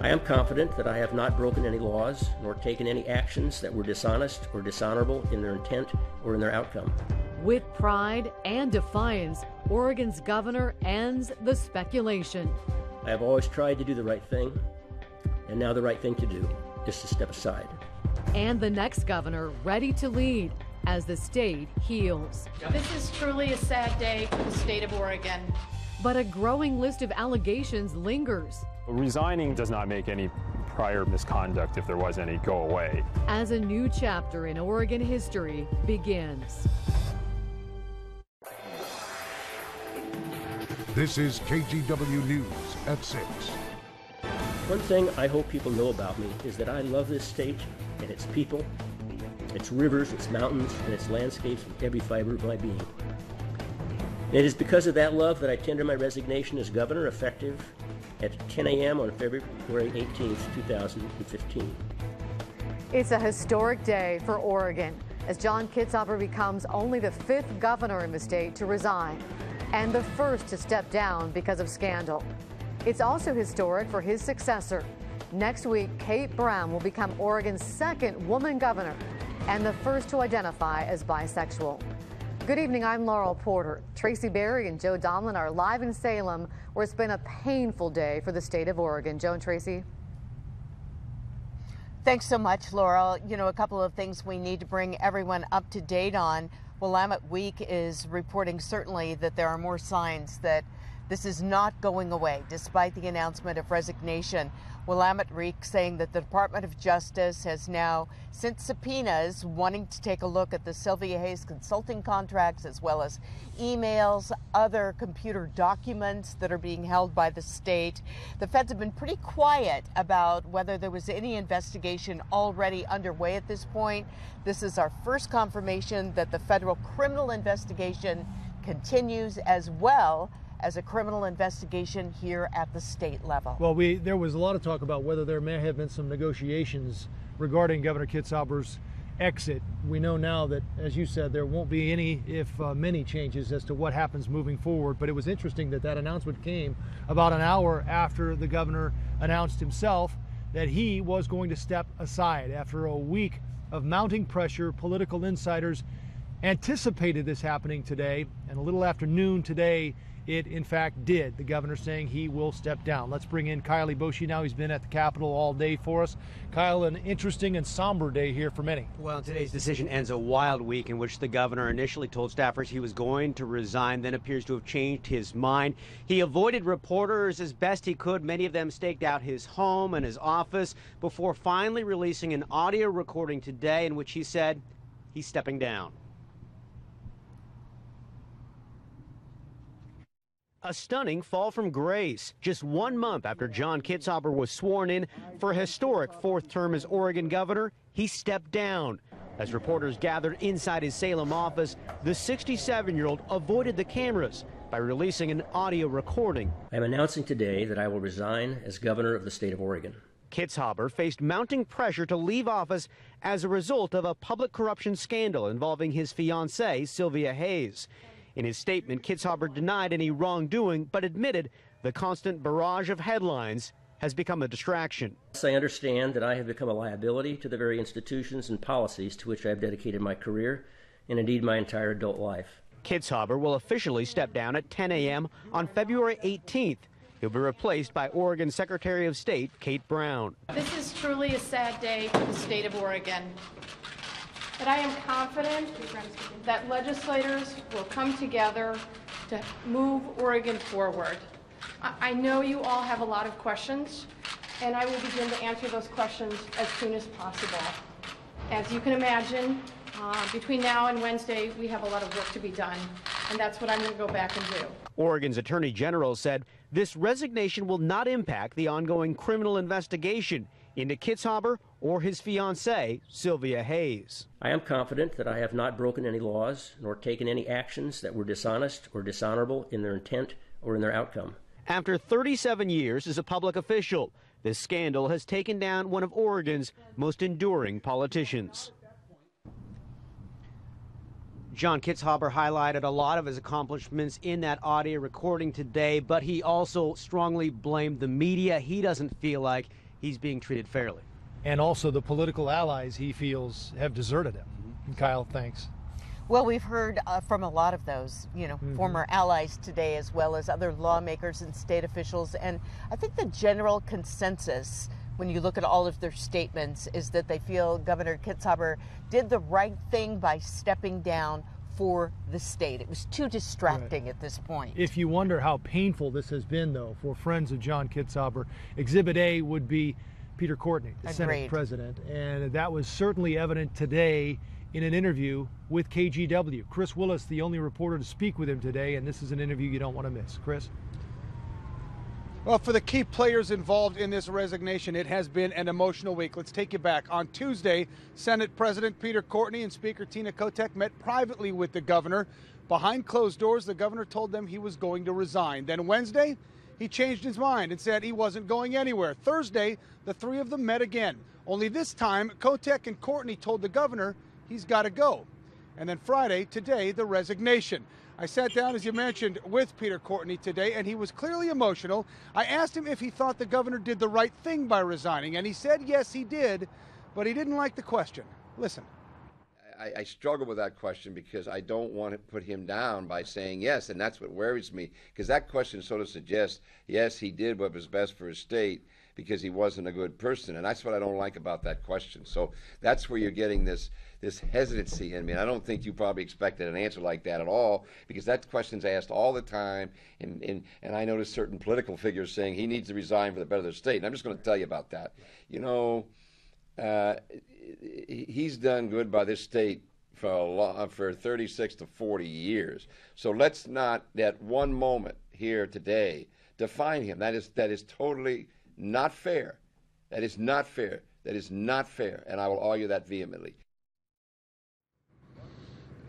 I am confident that I have not broken any laws nor taken any actions that were dishonest or dishonorable in their intent or in their outcome. With pride and defiance, Oregon's governor ends the speculation. I have always tried to do the right thing, and now the right thing to do is to step aside. And the next governor ready to lead as the state heals. This is truly a sad day for the state of Oregon. But a growing list of allegations lingers. Resigning does not make any prior misconduct, if there was any, go away. As a new chapter in Oregon history begins. This is KGW News at 6. One thing I hope people know about me is that I love this state and its people, its rivers, its mountains, and its landscapes with every fiber of my being. It is because of that love that I tender my resignation as governor effective at 10 a.m. on February 18, 2015. It's a historic day for Oregon as John Kitzhaber becomes only the fifth governor in the state to resign and the first to step down because of scandal. It's also historic for his successor. Next week, Kate Brown will become Oregon's second woman governor and the first to identify as bisexual. Good evening, I'm Laurel Porter. Tracy Barry and Joe Donlon are live in Salem, where it's been a painful day for the state of Oregon. Joe and Tracy. Thanks so much, Laurel. You know, a couple of things we need to bring everyone up to date on. Willamette Week is reporting certainly that there are more signs that this is not going away, despite the announcement of resignation Willamette Week saying that the Department of Justice has now sent subpoenas wanting to take a look at the Cylvia Hayes consulting contracts as well as emails, other computer documents that are being held by the state. The feds have been pretty quiet about whether there was any investigation already underway at this point. This is our first confirmation that the federal criminal investigation continues as well as a criminal investigation here at the state level. Well, we there was a lot of talk about whether there may have been some negotiations regarding Governor Kitzhaber's exit. We know now that, as you said, there won't be any, if uh, many, changes as to what happens moving forward. But it was interesting that that announcement came about an hour after the governor announced himself that he was going to step aside after a week of mounting pressure. Political insiders anticipated this happening today, and a little after noon today, it in fact did. The governor saying he will step down. Let's bring in Kyle Iboshi now. He's been at the Capitol all day for us. Kyle, an interesting and somber day here for many. Well, today's decision ends a wild week in which the governor initially told staffers he was going to resign, then appears to have changed his mind. He avoided reporters as best he could. Many of them staked out his home and his office before finally releasing an audio recording today in which he said he's stepping down. A stunning fall from grace, just one month after John Kitzhaber was sworn in for a historic fourth term as Oregon governor, he stepped down. As reporters gathered inside his Salem office, the 67-year-old avoided the cameras by releasing an audio recording. I am announcing today that I will resign as governor of the state of Oregon. Kitzhaber faced mounting pressure to leave office as a result of a public corruption scandal involving his fiancée, Cylvia Hayes. In his statement, Kitzhaber denied any wrongdoing, but admitted the constant barrage of headlines has become a distraction. I understand that I have become a liability to the very institutions and policies to which I have dedicated my career and indeed my entire adult life. Kitzhaber will officially step down at 10 a.m. on February 18th. He'll be replaced by Oregon Secretary of State Kate Brown. This is truly a sad day for the state of Oregon. But I am confident that legislators will come together to move Oregon forward. I know you all have a lot of questions, and I will begin to answer those questions as soon as possible. As you can imagine, uh, between now and Wednesday, we have a lot of work to be done, and that's what I'm going to go back and do. Oregon's Attorney General said this resignation will not impact the ongoing criminal investigation into Kitzhaber or his fiancee, Cylvia Hayes. I am confident that I have not broken any laws nor taken any actions that were dishonest or dishonorable in their intent or in their outcome. After 37 years as a public official, this scandal has taken down one of Oregon's most enduring politicians. John Kitzhaber highlighted a lot of his accomplishments in that audio recording today, but he also strongly blamed the media. He doesn't feel like he's being treated fairly. And also the political allies he feels have deserted him. Mm-hmm. Kyle, thanks. Well, we've heard uh, from a lot of those, you know, mm-hmm. former allies today, as well as other lawmakers and state officials. And I think the general consensus, when you look at all of their statements, is that they feel Governor Kitzhaber did the right thing by stepping down for the state. It was too distracting right. at this point. If you wonder how painful this has been, though, for friends of John Kitzhaber, Exhibit A would be Peter Courtney, the Agreed. Senate president. And that was certainly evident today in an interview with KGW. Chris Willis, the only reporter to speak with him today, and this is an interview you don't want to miss. Chris? Well, for the key players involved in this resignation, it has been an emotional week. Let's take you back. On Tuesday, Senate President Peter Courtney and Speaker Tina Kotek met privately with the governor. Behind closed doors, the governor told them he was going to resign. Then Wednesday, he changed his mind and said he wasn't going anywhere. Thursday, the three of them met again. Only this time, Kotek and Courtney told the governor he's got to go. And then Friday, today, the resignation. I sat down, as you mentioned, with Peter Courtney today, and he was clearly emotional. I asked him if he thought the governor did the right thing by resigning, and he said yes, he did, but he didn't like the question. Listen. I, I, struggle with that question because I don't want to put him down by saying yes, and that's what worries me. Because that question sort of suggests yes, he did what was best for his state because he wasn't a good person, and that's what I don't like about that question. So that's where you're getting this this hesitancy in me. And I don't think you probably expected an answer like that at all, because that question's asked all the time. And, and, and I noticed certain political figures saying he needs to resign for the better of the state. And I'm just going to tell you about that. You know, uh, he's done good by this state for a lot, for 36 to 40 years. So let's not that one moment here today define him. That is that is totally not fair. That is not fair. That is not fair, and I will argue that vehemently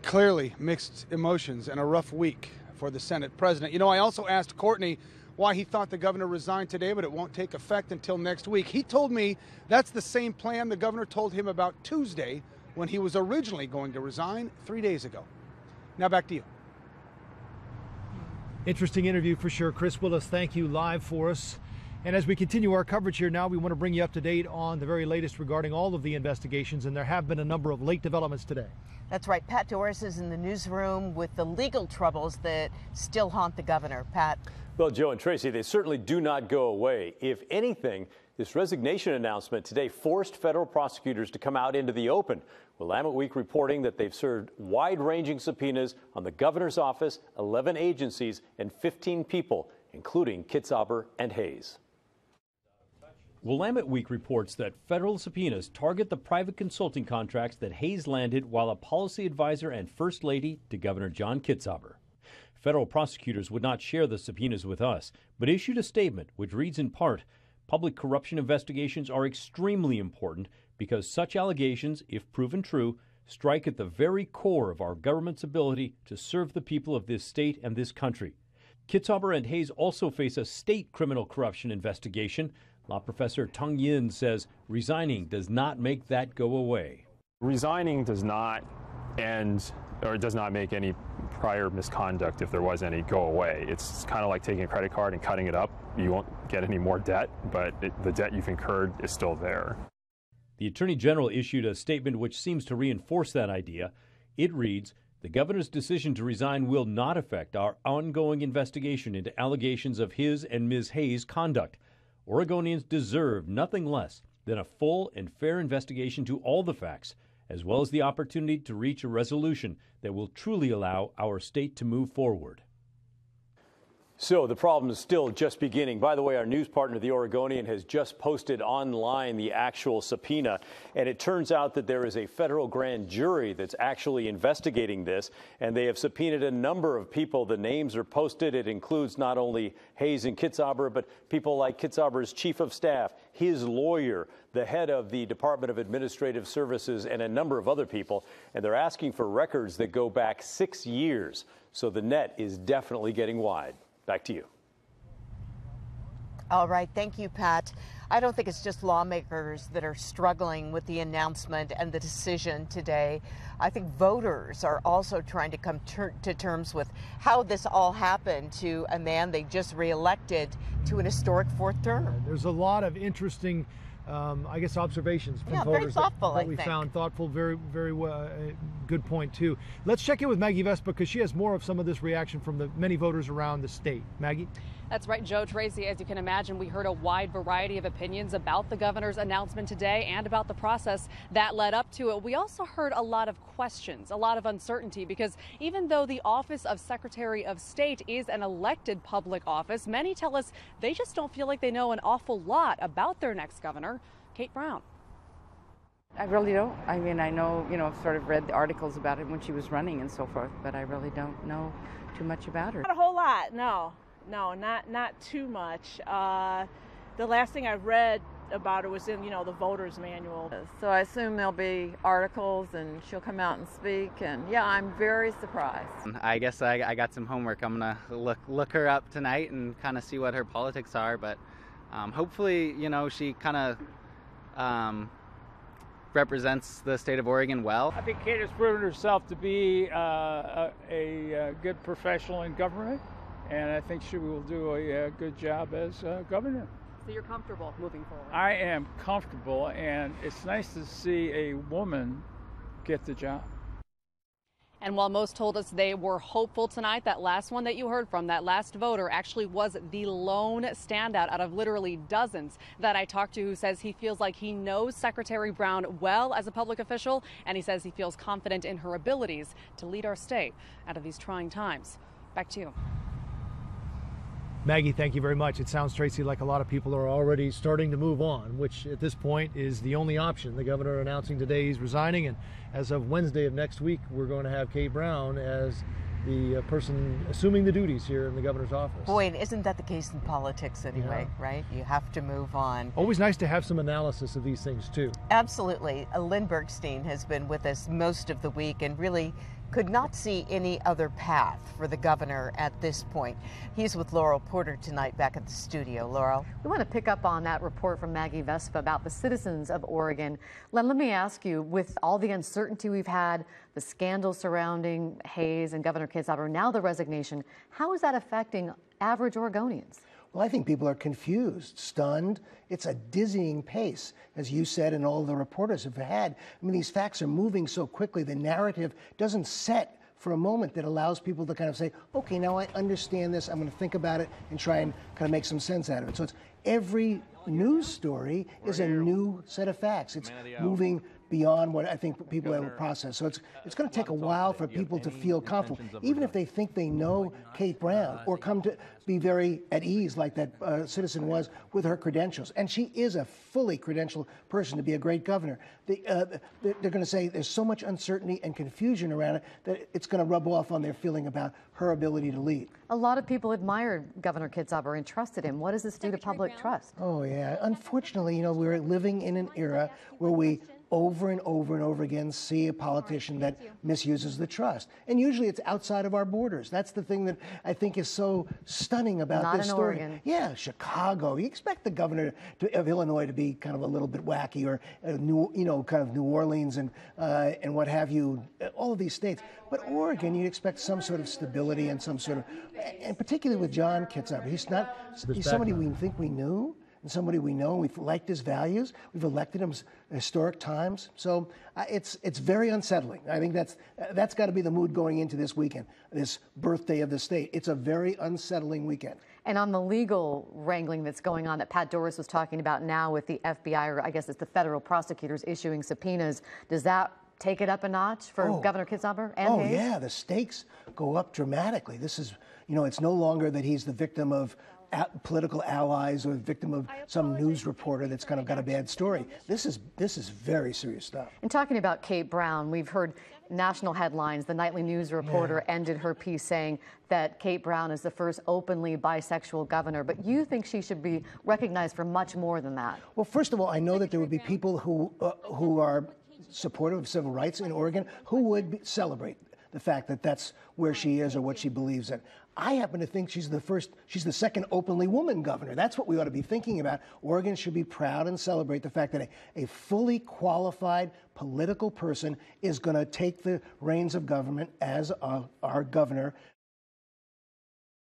clearly mixed emotions and a rough week for the Senate president. You know, I also asked Courtney why he thought the governor resigned today, but it won't take effect until next week. He told me that's the same plan the governor told him about Tuesday when he was originally going to resign three days ago. Now back to you. Interesting interview for sure. Chris Willis, thank you live for us. And as we continue our coverage here now, we want to bring you up to date on the very latest regarding all of the investigations, and there have been a number of late developments today. That's right. Pat Dooris is in the newsroom with the legal troubles that still haunt the governor. Pat. Well, Joe and Tracy, they certainly do not go away. If anything, this resignation announcement today forced federal prosecutors to come out into the open. Willamette Week reporting that they've served wide ranging subpoenas on the governor's office, 11 agencies, and 15 people, including Kitzhaber and Hayes. Willamette Week reports that federal subpoenas target the private consulting contracts that Hayes landed while a policy advisor and First Lady to Governor John Kitzhaber. Federal prosecutors would not share the subpoenas with us, but issued a statement which reads in part Public corruption investigations are extremely important because such allegations, if proven true, strike at the very core of our government's ability to serve the people of this state and this country. Kitzhaber and Hayes also face a state criminal corruption investigation Law professor Tung Yin says resigning does not make that go away. Resigning does not end or does not make any prior misconduct, if there was any, go away. It's kind of like taking a credit card and cutting it up. You won't get any more debt, but it, the debt you've incurred is still there. The Attorney General issued a statement which seems to reinforce that idea. It reads The governor's decision to resign will not affect our ongoing investigation into allegations of his and Ms. Hayes' conduct. Oregonians deserve nothing less than a full and fair investigation to all the facts, as well as the opportunity to reach a resolution that will truly allow our state to move forward. So the problem is still just beginning. By the way, our news partner, The Oregonian, has just posted online the actual subpoena, and it turns out that there is a federal grand jury that's actually investigating this, and they have subpoenaed a number of people. The names are posted. It includes not only Hayes and Kitzhaber, but people like Kitzhaber's chief of staff, his lawyer, the head of the Department of Administrative Services, and a number of other people. And they're asking for records that go back six years. So the net is definitely getting wide. Back to you. All right, thank you, Pat. I don't think it's just lawmakers that are struggling with the announcement and the decision today. I think voters are also trying to come ter- to terms with how this all happened to a man they just reelected to an historic fourth term. There's a lot of interesting, um, I guess, observations from Yeah, voters that- thoughtful, that, we think. found. Thoughtful, very, very uh, good point too. Let's check in with Maggie Vespa because she has more of some of this reaction from the many voters around the state. Maggie. That's right, Joe Tracy. As you can imagine, we heard a wide variety of opinions about the governor's announcement today and about the process that led up to it. We also heard a lot of questions, a lot of uncertainty, because even though the office of Secretary of State is an elected public office, many tell us they just don't feel like they know an awful lot about their next governor, Kate Brown. I really don't. I mean, I know, you know, I've sort of read the articles about it when she was running and so forth, but I really don't know too much about her. Not a whole lot, no, no, not not too much. Uh, the last thing I read about her was in, you know, the voters manual. So I assume there'll be articles and she'll come out and speak. And yeah, I'm very surprised. I guess I, I got some homework. I'm gonna look look her up tonight and kind of see what her politics are. But um, hopefully, you know, she kind of um, represents the state of Oregon well. I think Kate has proven herself to be uh, a, a, uh good professional in government, and I think she will do a, uh good job as uh, governor. So you're comfortable moving forward? I am comfortable, and it's nice to see a woman get the job. And while most told us they were hopeful tonight, that last one that you heard from, that last voter, actually was the lone standout out of literally dozens that I talked to who says he feels like he knows Secretary Brown well as a public official, and he says he feels confident in her abilities to lead our state out of these trying times. Back to you. Maggie, thank you very much. It sounds, Tracy, like a lot of people are already starting to move on, which at this point is the only option. The governor announcing today he's resigning, and as of Wednesday of next week, we're going to have Kate Brown as the uh, person assuming the duties here in the governor's office. Boy, and isn't that the case in politics anyway, right? You have to move on. Always nice to have some analysis of these things, too. Absolutely. Uh, Len Bergstein has been with us most of the week and really could not see any other path for the governor at this point. He's with Laurel Porter tonight back at the studio. Laurel. We want to pick up on that report from Maggie Vespa about the citizens of Oregon. Len, let me ask you, with all the uncertainty we've had, the scandal surrounding Hayes and Governor Kitzhaber, now the resignation, how is that affecting average Oregonians? Well, I think people are confused, stunned. It's a dizzying pace, as you said, and all the reporters have had. I mean, these facts are moving so quickly. The narrative doesn't set for a moment that allows people to kind of say, okay, now I understand this. I'm going to think about it and try and kind of make some sense out of it. So it's every news story is a new set of facts. It's moving beyond what I think people have process. So it's it's going to take a while for people to feel comfortable, even if they think they know Kate Brown or come to be very at ease, like that uh, citizen was with her credentials. And she is a fully credentialed person to be a great governor. The, uh, they're they're going to say there's so much uncertainty and confusion around it that it's going to rub off on their feeling about her ability to lead. A lot of people admired Governor Kitzhaber and trusted him. What does this do to public trust? Oh, yeah. Unfortunately, you know, we're living in an era where we over and over and over again see a politician that misuses the trust. And usually it's outside of our borders. That's the thing that I think is so stunning about Not this in story. Oregon. Yeah, Chicago. You expect the governor to, of Illinois to be kind of a little bit wacky or uh, New, you know, kind of New Orleans and uh, and what have you, uh, all of these states. But Oregon, you'd expect some sort of stability and some sort of, and particularly with John Kitzhaber. He's not, he's somebody we think we knew and somebody we know. We've liked his values. We've elected him historic times. So uh, it's it's very unsettling. I think that's uh, that's got to be the mood going into this weekend, this birthday of the state. It's a very unsettling weekend. And on the legal wrangling that's going on that Pat Dooris was talking about now with the FBI, or I guess it's the federal prosecutors issuing subpoenas, does that take it up a notch for Oh. Governor Kitzhaber and oh Hayes? yeah, the stakes go up dramatically. This is, you know, it's no longer that he's the victim of political allies or the victim of some news reporter that's kind of got a bad story. This is this is very serious stuff. And talking about Kate Brown, we've heard national headlines. The nightly news reporter ended her piece saying that Kate Brown is the first openly bisexual governor, but you think she should be recognized for much more than that. Well, first of all, I know that there would be people who uh, who are supportive of civil rights in Oregon who would celebrate the fact that that's where she is or what she believes in. I happen to think she's the first, she's the second openly woman governor. That's what we ought to be thinking about. Oregon should be proud and celebrate the fact that a, a fully qualified political person is going to take the reins of government as our, our governor